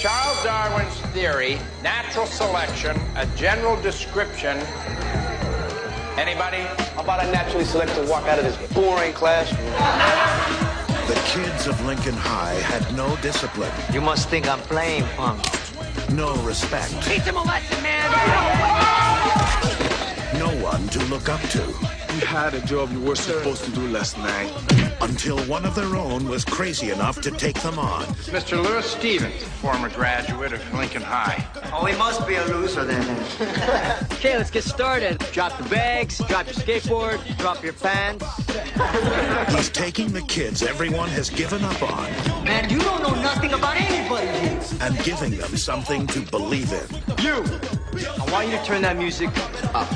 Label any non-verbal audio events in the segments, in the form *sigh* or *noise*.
Charles Darwin's theory, natural selection, a general description. Anybody? How about I naturally select to walk out of this boring classroom? The kids of Lincoln High had no discipline, You must think I'm playing punk. no respect, Teach him a lesson, man! No one to look up to, You had a job you were supposed to do last night. until one of their own was crazy enough to take them on. Mr. Louis Stevens, former graduate of Lincoln High. Oh, he must be a loser then. *laughs* okay, let's get started. Drop the bags, drop your skateboard, drop your pants. *laughs* He's taking the kids everyone has given up on Man, you don't know nothing about anybody here. and giving them something to believe in. You! I want you to turn that music up.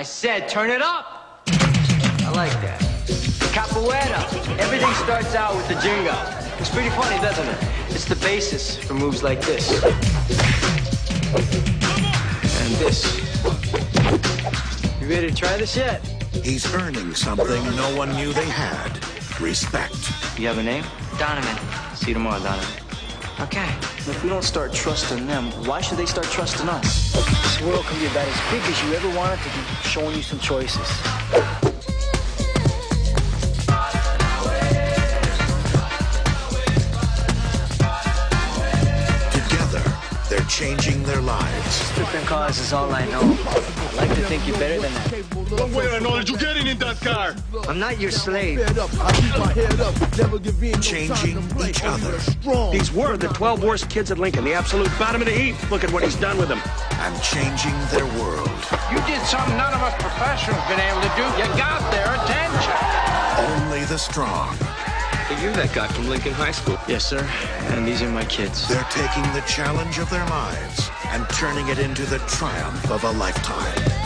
I said turn it up! I like that. Capoeira. Everything starts out with the ginga. It's pretty funny, doesn't it? It's the basis for moves like this. And this. You ready to try this yet? He's earning something no one knew they had respect. You have a name? Donovan. See you tomorrow, Donovan. Okay. If we don't start trusting them, why should they start trusting us? This world can be about as big as you ever wanted to be, showing you some choices. Changing their lives. Stripping cars is all I know. I like to think you're better than that. What way I know that you're getting in that car? I'm not your slave. Changing each other These were the 12 worst kids at Lincoln, the absolute bottom of the heap. Look at what he's done with them. I'm changing their world. You did something none of us professionals been able to do. You got their attention. Only the strong. You're that guy from Lincoln High School. Yes, sir. And these are my kids. They're taking the challenge of their lives and turning it into the triumph of a lifetime.